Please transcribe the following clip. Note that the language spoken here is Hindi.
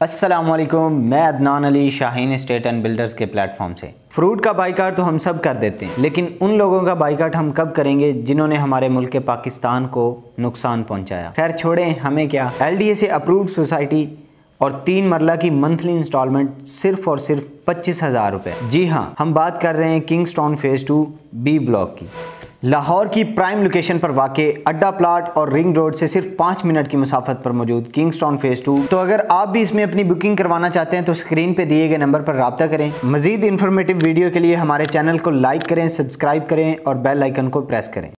असलम मैं Adnan Ali, Shaheen estate and builders के प्लेटफॉर्म से। फ्रूट का बाइकाट तो हम सब कर देते हैं, लेकिन उन लोगों का बाइकाट हम कब करेंगे जिन्होंने हमारे मुल्क के पाकिस्तान को नुकसान पहुँचाया? खैर, छोड़ें, हमें क्या? एल डी से अप्रूव्ड सोसाइटी और तीन मरला की मंथली इंस्टॉलमेंट सिर्फ़ और सिर्फ़ पच्चीस हज़ार रुपये जी हाँ हम बात कर रहे हैं king stone phase two B block की। लाहौर की प्राइम लोकेशन पर वाक़ अड्डा प्लाट और रिंग रोड से सिर्फ़ पाँच मिनट की मुसाफत पर मौजूद किंग स्टोन फ़ेज़ टू। तो अगर आप भी इसमें अपनी बुकिंग करवाना चाहते हैं तो स्क्रीन पे दिए गए नंबर पर रबता करें। मजीद इन्फॉर्मेटिव वीडियो के लिए हमारे चैनल को लाइक करें सब्सक्राइब करें और बेल आइकन को प्रेस करें।